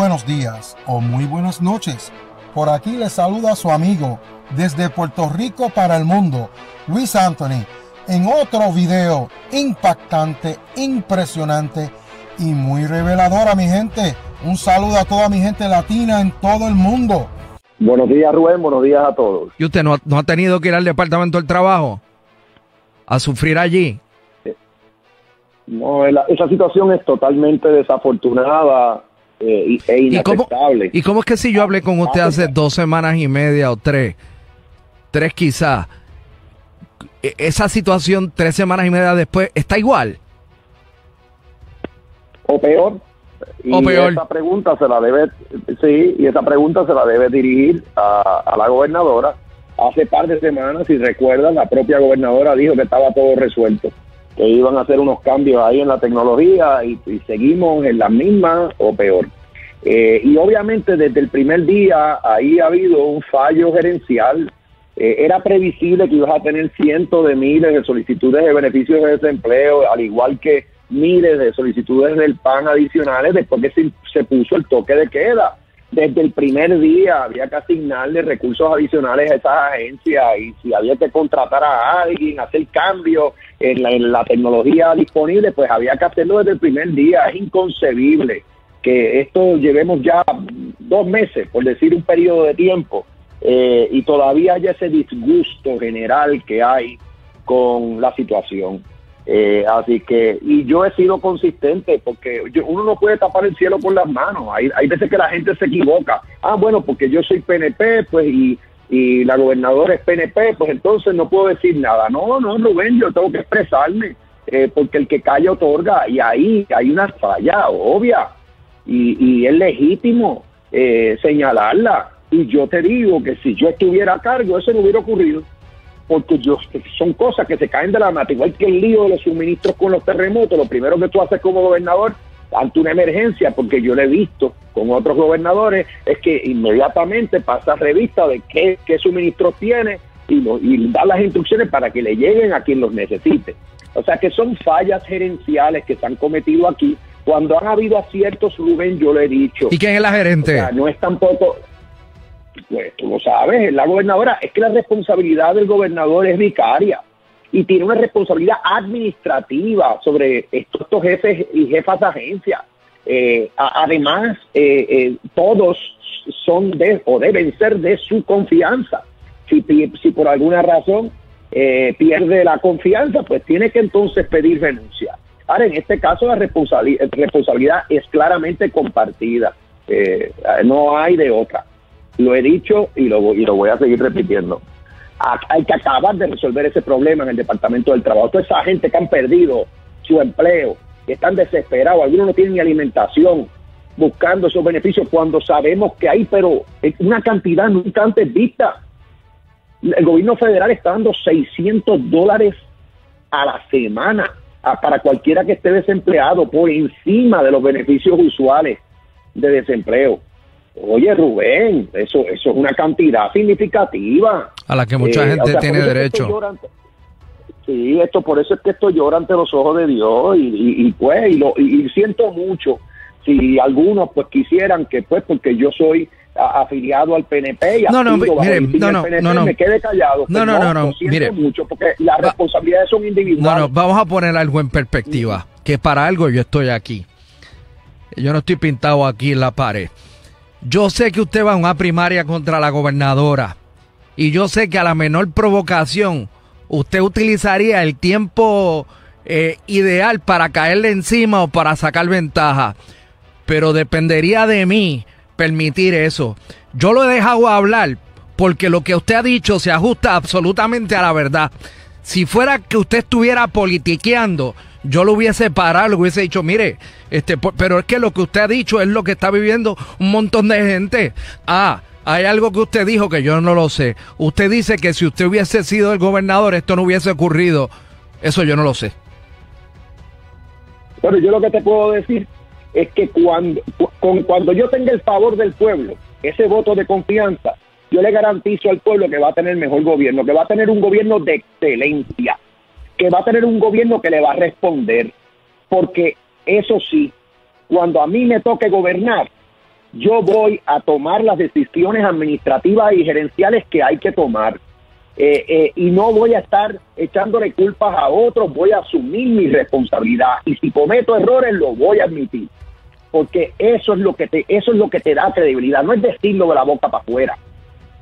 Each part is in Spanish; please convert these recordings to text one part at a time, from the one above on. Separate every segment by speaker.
Speaker 1: Buenos días o muy buenas noches. Por aquí les saluda su amigo desde Puerto Rico para el mundo, Luis Anthony, en otro video impactante, impresionante y muy revelador a mi gente. Un saludo a toda mi gente latina en todo el mundo.
Speaker 2: Buenos días, Rubén. Buenos días a todos.
Speaker 3: ¿Y usted no, no ha tenido que ir al departamento del trabajo a sufrir allí?
Speaker 2: No, esa situación es totalmente desafortunada eh, e inaceptable.
Speaker 3: ¿Y cómo, es que si yo hablé con usted hace dos semanas y media o tres, tres quizás, e, esa situación tres semanas y media después está igual?
Speaker 2: O peor. Y
Speaker 3: o peor.
Speaker 2: esa pregunta se la debe, sí, y esa pregunta se la debe dirigir a, a la gobernadora. Hace par de semanas, si recuerdan, la propia gobernadora dijo que estaba todo resuelto que iban a hacer unos cambios ahí en la tecnología y, seguimos en la misma o peor. Eh, y obviamente desde el primer día ahí ha habido un fallo gerencial. Eh, era previsible que ibas a tener cientos de miles de solicitudes de beneficios de desempleo, al igual que miles de solicitudes del PAN adicionales después que se, se puso el toque de queda desde el primer día había que asignarle recursos adicionales a esas agencias y si había que contratar a alguien, hacer cambios en la, tecnología disponible, pues había que hacerlo desde el primer día. Es inconcebible que esto llevemos ya dos meses, por decir un periodo de tiempo, eh, y todavía haya ese disgusto general que hay con la situación. Eh, así que, y yo he sido consistente porque uno no puede tapar el cielo con las manos. Hay, hay veces que la gente se equivoca. Ah, bueno, porque yo soy PNP, pues, y, y la gobernadora es PNP, pues entonces no puedo decir nada. No, no, Rubén, yo tengo que expresarme, eh, porque el que calla otorga, y ahí hay una falla obvia, y, y es legítimo eh, señalarla. Y yo te digo que si yo estuviera a cargo, eso no hubiera ocurrido porque yo, son cosas que se caen de la mata, igual que el lío de los suministros con los terremotos, lo primero que tú haces como gobernador ante una emergencia, porque yo lo he visto con otros gobernadores, es que inmediatamente pasa revista de qué, qué suministros tiene y, y da las instrucciones para que le lleguen a quien los necesite. O sea que son fallas gerenciales que se han cometido aquí. Cuando han habido aciertos, Rubén, yo lo he dicho.
Speaker 3: ¿Y quién es la gerente?
Speaker 2: no es tampoco, pues tú lo sabes, la gobernadora, es que la responsabilidad del gobernador es vicaria y tiene una responsabilidad administrativa sobre estos, jefes y jefas de agencia. Eh, además, eh, eh, todos son de o deben ser de su confianza. Si, si por alguna razón pierde la confianza, pues tiene que entonces pedir renuncia. Ahora, en este caso, la responsabilidad es claramente compartida. no hay de otra. Lo he dicho y lo, y lo voy a seguir repitiendo. Hay que acabar de resolver ese problema en el Departamento del Trabajo. Toda esa gente que han perdido su empleo, que están desesperados, algunos no tienen ni alimentación, buscando esos beneficios cuando sabemos que hay, pero una cantidad nunca antes vista. El gobierno federal está dando 600 dólares a la semana para cualquiera que esté desempleado por encima de los beneficios usuales de desempleo. Oye, Rubén, eso, eso es una cantidad significativa.
Speaker 3: A la que mucha eh, gente tiene derecho.
Speaker 2: sí, esto por eso es que esto llora ante los ojos de Dios y, y, pues, y, lo, y, siento mucho si algunos pues quisieran que pues porque yo soy afiliado al PNP y
Speaker 3: no, no, mire, no, no,
Speaker 2: PNP,
Speaker 3: no, no,
Speaker 2: me quede callado.
Speaker 3: No, no, no, no,
Speaker 2: mire, mucho porque las responsabilidades son individuales.
Speaker 3: No, no, vamos a poner algo en perspectiva, que para algo yo estoy aquí. Yo no estoy pintado aquí en la pared. Yo sé que usted va a una primaria contra la gobernadora y yo sé que a la menor provocación usted utilizaría el tiempo eh, ideal para caerle encima o para sacar ventaja. Pero dependería de mí permitir eso. Yo lo he dejado hablar porque lo que usted ha dicho se ajusta absolutamente a la verdad. Si fuera que usted estuviera politiqueando, yo lo hubiese parado, lo hubiese dicho, mire, este, pero es que lo que usted ha dicho es lo que está viviendo un montón de gente. Ah, hay algo que usted dijo que yo no lo sé. Usted dice que si usted hubiese sido el gobernador esto no hubiese ocurrido. Eso yo no lo sé.
Speaker 2: Pero yo lo que te puedo decir es que cuando, cuando yo tenga el favor del pueblo, ese voto de confianza, yo le garantizo al pueblo que va a tener mejor gobierno, que va a tener un gobierno de excelencia, que va a tener un gobierno que le va a responder, porque eso sí, cuando a mí me toque gobernar, yo voy a tomar las decisiones administrativas y gerenciales que hay que tomar. Eh, eh, y no voy a estar echándole culpas a otros, voy a asumir mi responsabilidad y si cometo errores lo voy a admitir, porque eso es lo que te, eso es lo que te da credibilidad, no es decirlo de la boca para afuera,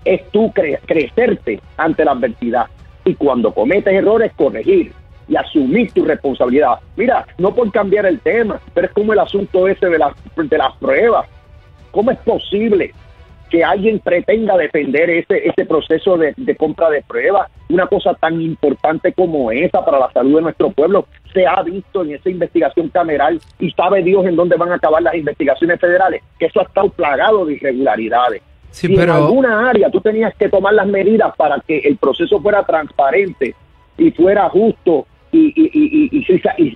Speaker 2: es tú crecerte ante la adversidad y cuando cometes errores corregir y asumir tu responsabilidad. Mira, no por cambiar el tema, pero es como el asunto ese de las, de las pruebas. ¿Cómo es posible que alguien pretenda defender ese, ese proceso de, compra de pruebas, una cosa tan importante como esa para la salud de nuestro pueblo, se ha visto en esa investigación cameral y sabe Dios en dónde van a acabar las investigaciones federales, que eso ha estado plagado de irregularidades. Si en alguna área tú tenías que tomar las medidas para que el proceso fuera transparente y fuera justo y, y,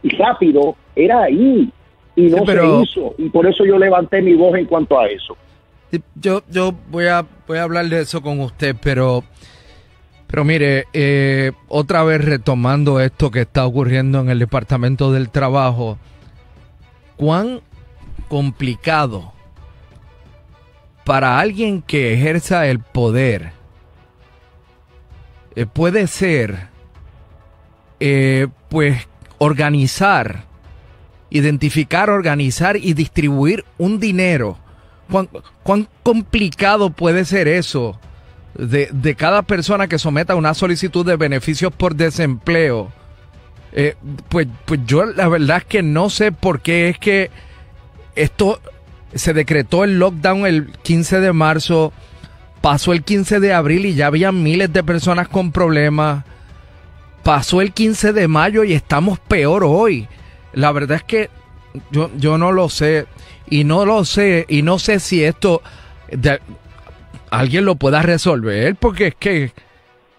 Speaker 2: y, rápido, era ahí. Y no se hizo. Y por eso yo levanté mi voz en cuanto a eso.
Speaker 3: Yo, yo voy a voy a hablar de eso con usted, pero pero mire, eh, otra vez retomando esto que está ocurriendo en el Departamento del Trabajo, cuán complicado para alguien que ejerza el poder eh, puede ser, eh, pues, organizar, identificar, organizar y distribuir un dinero ¿Cuán, complicado puede ser eso de, cada persona que someta una solicitud de beneficios por desempleo? Eh, pues, pues yo la verdad es que no sé por qué es que esto se decretó el lockdown el 15 de marzo, pasó el 15 de abril y ya había miles de personas con problemas, pasó el 15 de mayo y estamos peor hoy. La verdad es que yo, yo no lo sé y no lo sé y no sé si esto alguien lo pueda resolver porque es que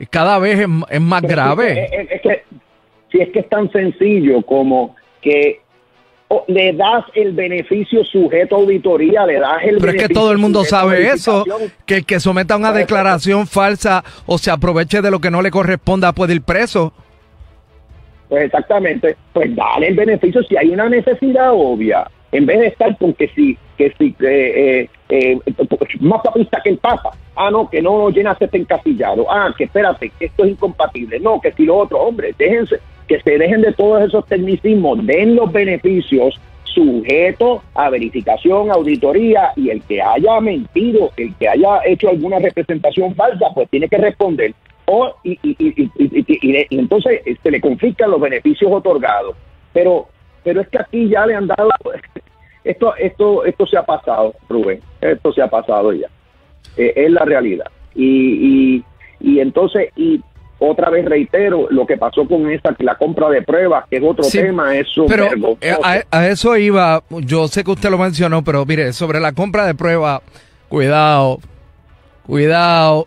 Speaker 3: cada vez es, más grave.
Speaker 2: Es, que si es que es tan sencillo como que le das el beneficio sujeto a auditoría, le das el
Speaker 3: Pero es que todo el mundo sabe eso, que el que someta una declaración falsa o se aproveche de lo que no le corresponda puede ir preso.
Speaker 2: Pues exactamente, pues dale el beneficio si hay una necesidad obvia en vez de estar con que si, que si, eh, eh, eh, más papista que el Papa, ah, no, que no llenas este encasillado, ah, que espérate, que esto es incompatible, no, que si lo otro, hombre, déjense, que se dejen de todos esos tecnicismos, den los beneficios sujetos a verificación, auditoría, y el que haya mentido, el que haya hecho alguna representación falsa, pues tiene que responder. O, y, y, y, y entonces se le confiscan los beneficios otorgados. Pero pero es que aquí ya le han dado esto esto esto se ha pasado Rubén esto se ha pasado ya eh, es la realidad y, y, y entonces y otra vez reitero lo que pasó con esa la compra de pruebas que es otro tema eso
Speaker 3: pero eh, a, eso iba yo sé que usted lo mencionó pero mire sobre la compra de pruebas cuidado cuidado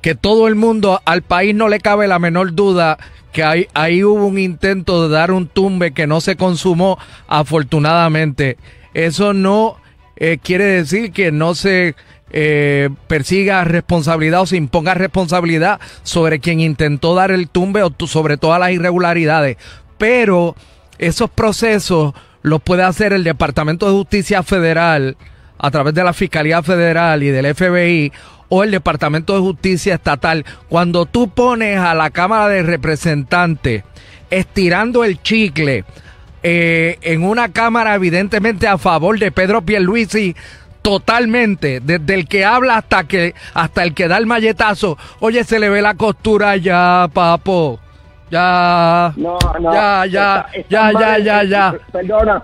Speaker 3: que todo el mundo al país no le cabe la menor duda que ahí, ahí hubo un intento de dar un tumbe que no se consumó afortunadamente. Eso no eh, quiere decir que no se eh, persiga responsabilidad o se imponga responsabilidad sobre quien intentó dar el tumbe o sobre todas las irregularidades. Pero esos procesos los puede hacer el Departamento de Justicia Federal a través de la Fiscalía Federal y del FBI o el Departamento de Justicia Estatal, cuando tú pones a la Cámara de Representantes estirando el chicle eh, en una Cámara evidentemente a favor de Pedro Pierluisi, totalmente, desde el que habla hasta que hasta el que da el malletazo, oye, se le ve la costura ya, papo. Ya. No, no. Ya, ya, ya, ya, ya, ya.
Speaker 2: Perdona,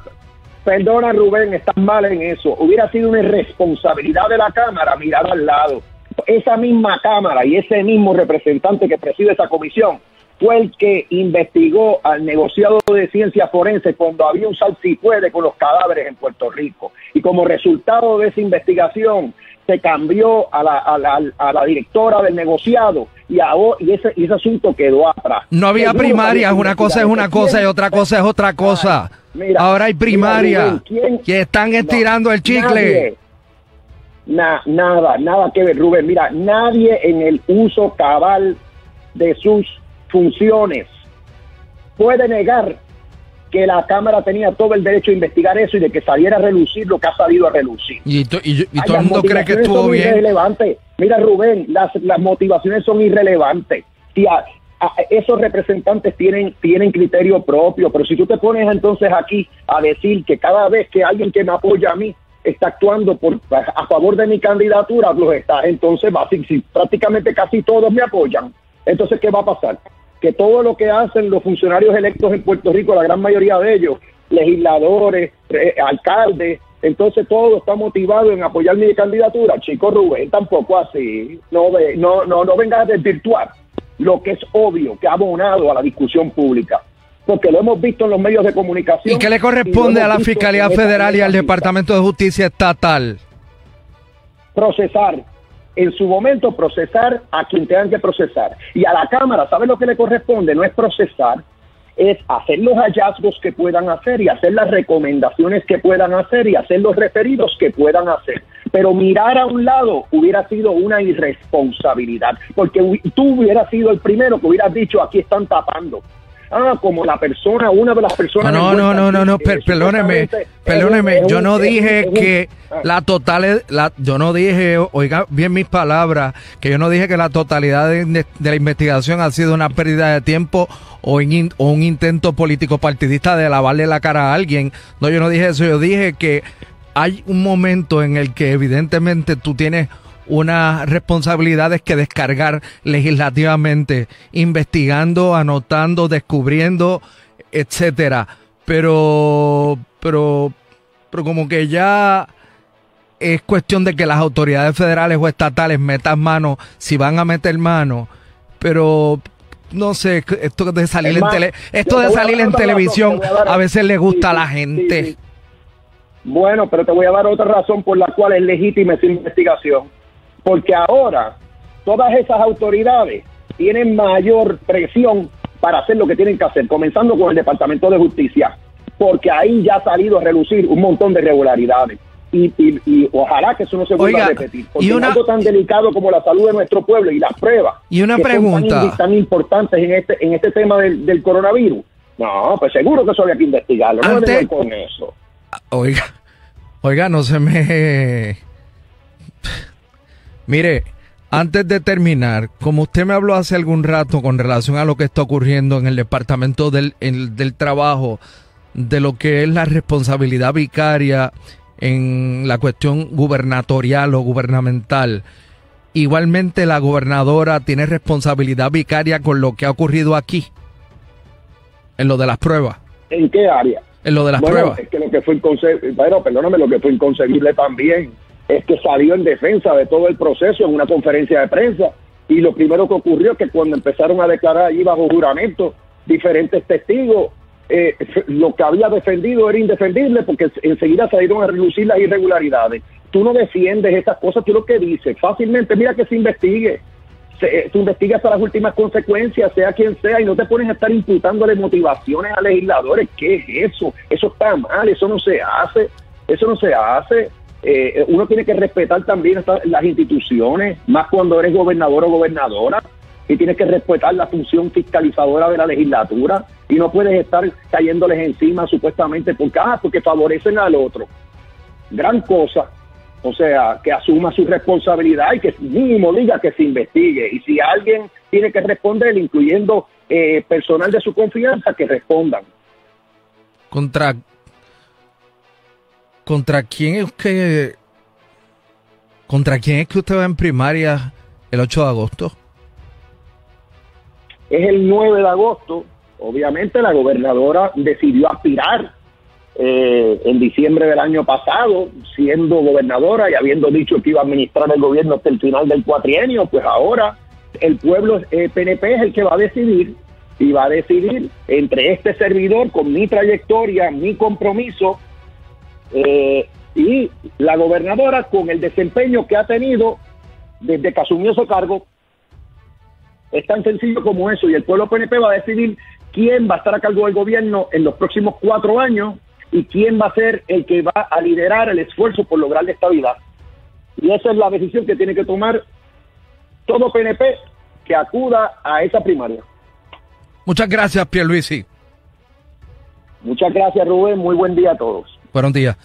Speaker 2: perdona Rubén, estás mal en eso. Hubiera sido una irresponsabilidad de la Cámara mirar al lado esa misma Cámara y ese mismo representante que preside esa comisión fue el que investigó al negociado de ciencia forense cuando había un salsipuede con los cadáveres en Puerto Rico. Y como resultado de esa investigación, se cambió a la, a la, a la directora del negociado y, y, ese, ese asunto quedó atrás.
Speaker 3: No había primarias, una cosa es una cosa y otra cosa es otra cosa. Ahora hay primarias que están estirando el chicle
Speaker 2: nada, nada que ver, Rubén. Mira, nadie en el uso cabal de sus funciones puede negar que la Cámara tenía todo el derecho a investigar eso y de que saliera a relucir lo que ha salido a relucir.
Speaker 3: Y, to- y- y todo el mundo cree que estuvo bien.
Speaker 2: irrelevantes. Mira, Rubén, las, las motivaciones son irrelevantes. Si a- a- esos representantes tienen, tienen criterio propio, pero si tú te pones entonces aquí a decir que cada vez que alguien que me apoya a mí está actuando por a favor de mi candidatura, los está, entonces si prácticamente casi todos me apoyan, entonces ¿qué va a pasar? Que todo lo que hacen los funcionarios electos en Puerto Rico, la gran mayoría de ellos, legisladores, eh, alcaldes, entonces todo está motivado en apoyar mi candidatura. Chico Rubén, tampoco así. No, ve- no, no, no vengas a desvirtuar lo que es obvio, que ha abonado a la discusión pública. Porque lo hemos visto en los medios de comunicación.
Speaker 3: ¿Y qué le corresponde a la Fiscalía Federal y al Departamento de Justicia Estatal?
Speaker 2: procesar, en su momento procesar a quien tengan que procesar. Y a la Cámara, ¿sabe lo que le corresponde? No es procesar, es hacer los hallazgos que puedan hacer y hacer las recomendaciones que puedan hacer y hacer los referidos que puedan hacer. Pero mirar a un lado hubiera sido una irresponsabilidad, porque tú hubieras sido el primero que hubieras dicho, aquí están tapando. Ah, como la persona, una de las personas...
Speaker 3: No, no, no, no, no, perdóneme, perdóneme, yo no dije que
Speaker 2: ah.
Speaker 3: la total, la, yo no dije, oiga bien mis palabras, que yo no dije que la totalidad de, la investigación ha sido una pérdida de tiempo o un intento político partidista de lavarle la cara a alguien. No, yo no dije eso, yo dije que hay un momento en el que evidentemente tú tienes unas responsabilidades que descargar legislativamente, investigando, anotando, descubriendo, etcétera. Pero, pero, pero como que ya es cuestión de que las autoridades federales o estatales metan mano, si van a meter mano, pero no sé, esto de salir
Speaker 2: Es
Speaker 3: en tele, esto de salir en
Speaker 2: razón,
Speaker 3: televisión
Speaker 2: a dar-
Speaker 3: a veces le gusta a la gente.
Speaker 2: sí, sí. Bueno, pero te voy a dar otra razón por la cual es legítima esa investigación. Porque ahora todas esas autoridades tienen mayor presión para hacer lo que tienen que hacer, comenzando con el Departamento de Justicia, porque ahí ya ha salido a relucir un montón de irregularidades. Y, y- y ojalá que eso no se vuelva
Speaker 3: Oiga,
Speaker 2: a repetir. Porque
Speaker 3: y una-
Speaker 2: algo tan delicado como la salud de nuestro pueblo y las pruebas
Speaker 3: Y una
Speaker 2: que son
Speaker 3: pregunta.
Speaker 2: tan, tan importantes en este, en este tema del, del coronavirus. No, pues seguro que eso había que investigarlo. No me con eso.
Speaker 3: Oiga, oiga, no se me... Mire, antes de terminar, como usted me habló hace algún rato con relación a lo que está ocurriendo en el Departamento del, en- del Trabajo, de lo que es la responsabilidad vicaria en la cuestión gubernatorial o gubernamental, igualmente la gobernadora tiene responsabilidad vicaria con lo que ha ocurrido aquí, en lo de las pruebas,
Speaker 2: ¿En qué área?
Speaker 3: en lo de las
Speaker 2: bueno,
Speaker 3: pruebas.
Speaker 2: es que lo que fue inconcebible, bueno, perdóname, lo que fue inconcebible también es que salió en defensa de todo el proceso en una conferencia de prensa y lo primero que ocurrió es que cuando empezaron a declarar allí bajo juramento diferentes testigos, eh, lo que había defendido era indefendible porque enseguida salieron a relucir las irregularidades. Tú no defiendes estas cosas, tú lo que dices, fácilmente, mira que se investigue, se, se investiga hasta las últimas consecuencias, sea quien sea, y no te pones a estar imputándole motivaciones a legisladores. ¿Qué es eso? Eso está mal, eso no se hace, eso no se hace. Eh, uno tiene que respetar también las instituciones, más cuando eres gobernador o gobernadora, y tienes que respetar la función fiscalizadora de la legislatura, y no puedes estar cayéndoles encima supuestamente porque, ah, porque favorecen al otro. Gran cosa. O sea, que asuma su responsabilidad y que mínimo diga que se investigue. Y si alguien tiene que responder, incluyendo eh, personal de su confianza, que respondan.
Speaker 3: contra contra quién es que contra quién es que usted va en primaria el 8 de agosto
Speaker 2: Es el 9 de agosto. Obviamente la gobernadora decidió aspirar eh, en diciembre del año pasado, siendo gobernadora y habiendo dicho que iba a administrar el gobierno hasta el final del cuatrienio, pues ahora el pueblo eh, PNP es el que va a decidir y va a decidir entre este servidor con mi trayectoria, mi compromiso eh, y la gobernadora con el desempeño que ha tenido desde que asumió su cargo. Es tan sencillo como eso y el pueblo PNP va a decidir quién va a estar a cargo del gobierno en los próximos cuatro años y quién va a ser el que va a liderar el esfuerzo por lograr la estabilidad. Y esa es la decisión que tiene que tomar todo PNP que acuda a esa primaria.
Speaker 3: muchas gracias Pierluisi
Speaker 2: Muchas gracias, Rubén. Muy buen día a todos.
Speaker 3: Buenos días.